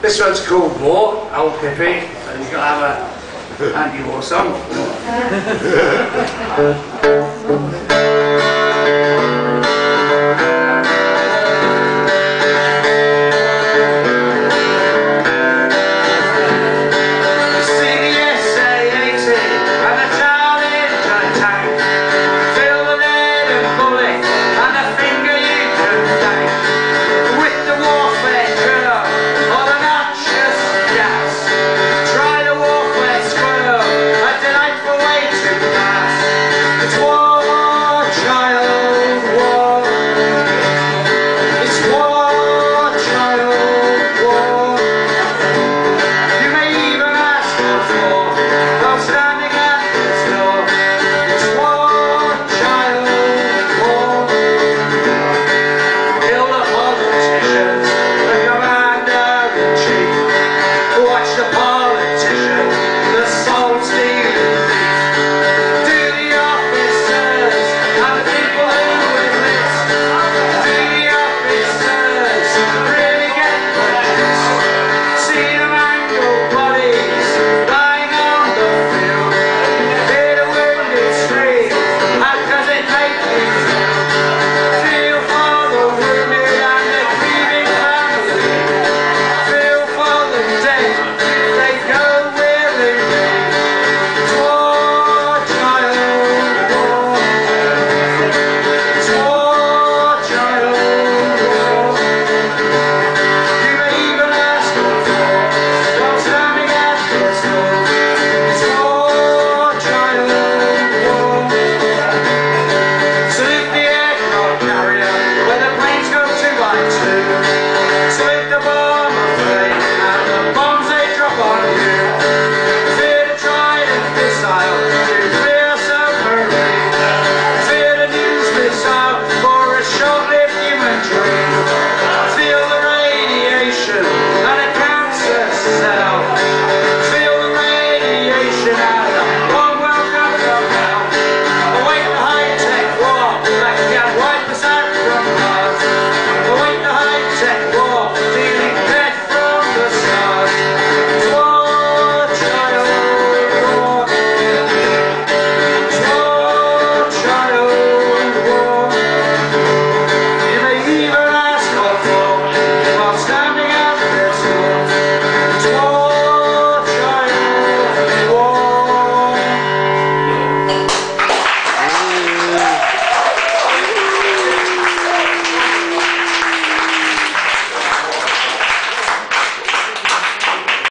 This one's called War, Old Pippi, so you've got to have a anti-war song.